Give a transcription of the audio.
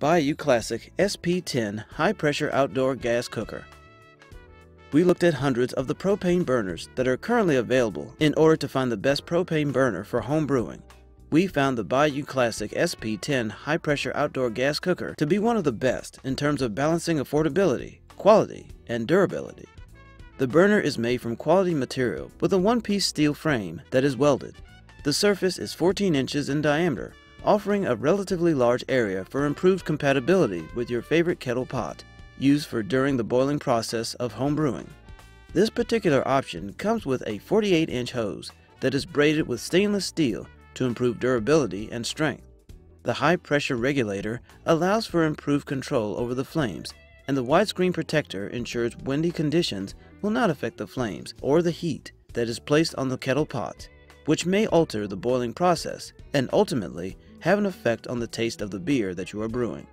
Bayou Classic SP10 High Pressure Outdoor Gas Cooker. We looked at hundreds of the propane burners that are currently available in order to find the best propane burner for home brewing. We found the Bayou Classic SP10 High Pressure Outdoor Gas Cooker to be one of the best in terms of balancing affordability, quality, and durability. The burner is made from quality material with a one-piece steel frame that is welded. The surface is 14 inches in diameter, offering a relatively large area for improved compatibility with your favorite kettle pot, used for during the boiling process of home brewing. This particular option comes with a 48-inch hose that is braided with stainless steel to improve durability and strength. The high pressure regulator allows for improved control over the flames, and the windscreen protector ensures windy conditions will not affect the flames or the heat that is placed on the kettle pot, which may alter the boiling process and ultimately have an effect on the taste of the beer that you are brewing.